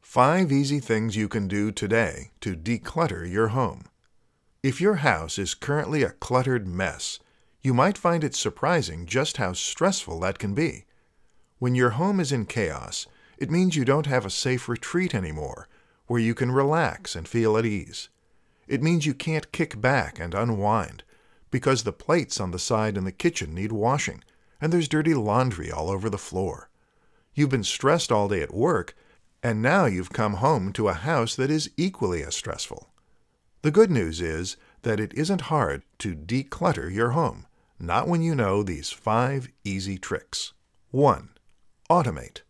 Five easy things you can do today to declutter your home. If your house is currently a cluttered mess, you might find it surprising just how stressful that can be. When your home is in chaos, it means you don't have a safe retreat anymore where you can relax and feel at ease. It means you can't kick back and unwind because the plates on the side in the kitchen need washing and there's dirty laundry all over the floor. You've been stressed all day at work and now you've come home to a house that is equally as stressful. The good news is that it isn't hard to declutter your home, not when you know these five easy tricks. 1. Automate.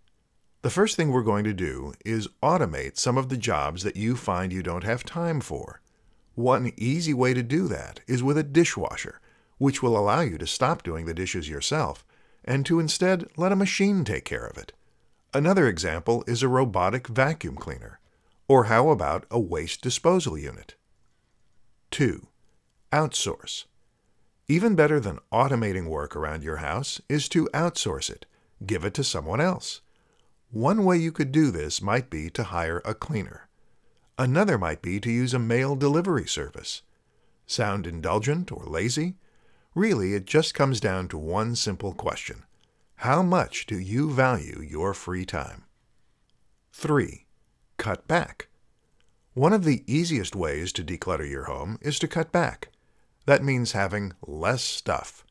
The first thing we're going to do is automate some of the jobs that you find you don't have time for. One easy way to do that is with a dishwasher, which will allow you to stop doing the dishes yourself and to instead let a machine take care of it. Another example is a robotic vacuum cleaner. Or how about a waste disposal unit? 2. Outsource. Even better than automating work around your house is to outsource it. Give it to someone else. One way you could do this might be to hire a cleaner. Another might be to use a mail delivery service. Sound indulgent or lazy? Really, it just comes down to one simple question. How much do you value your free time? 3. Cut back. One of the easiest ways to declutter your home is to cut back. That means having less stuff.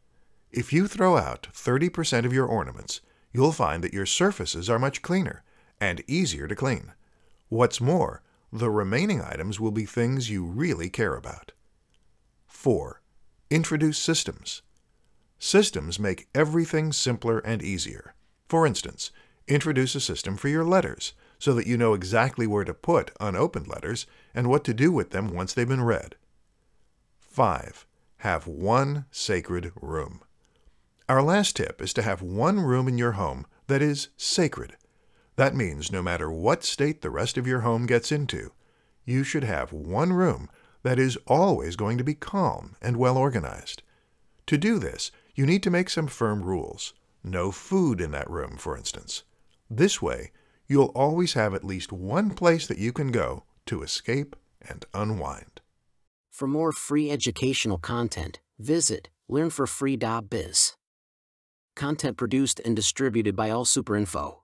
If you throw out 30% of your ornaments, you'll find that your surfaces are much cleaner and easier to clean. What's more, the remaining items will be things you really care about. 4. Introduce systems. Systems make everything simpler and easier. For instance, introduce a system for your letters so that you know exactly where to put unopened letters and what to do with them once they've been read. 5. Have one sacred room. Our last tip is to have one room in your home that is sacred. That means no matter what state the rest of your home gets into, you should have one room that is always going to be calm and well organized. To do this, you need to make some firm rules. No food in that room, for instance. This way, you'll always have at least one place that you can go to escape and unwind. For more free educational content, visit learnforfree.biz. Content produced and distributed by AllSuperInfo.